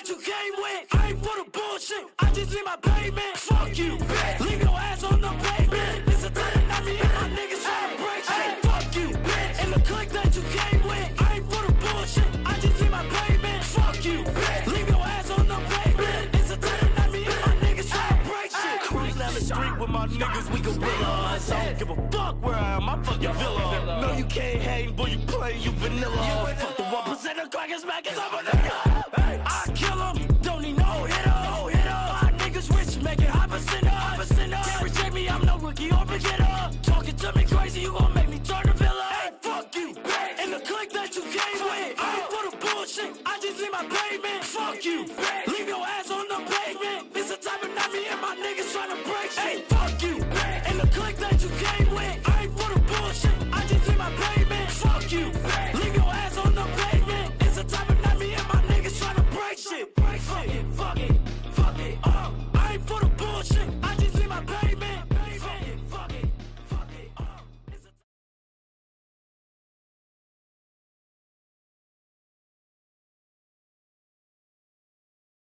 that you came with, I ain't for the bullshit. I just need my payment. Fuck you, bitch. Leave your ass on the pavement. It's a time not me and my niggas tryna break shit. Fuck you, bitch. And the clique that you came with, I ain't for the bullshit. I just need my payment. Fuck you, bitch. Leave your ass on the pavement. It's a time not me and my niggas tryna break shit. Cruise down the street with my niggas, we gorillas. I don't give a fuck where I am, I fuck your villa. No, you can't hang, boy, you play, you vanilla. Fuck the one percent of crackers, man, cause I'm a nigga. I kill him, don't need no hitter. No hitter. My niggas rich, make it high percent Can't reject me, I'm no rookie or beginner. Talking to me crazy, you gon' make me turn the villa. Hey, fuck you, bitch. And the clique that you came with, I ain't for the bullshit. I just need my payment. Fuck you, bitch. Leave your ass on the pavement. It's a type of night me and my niggas tryna break shit. Hey, fuck you, bitch. And the clique that you came with,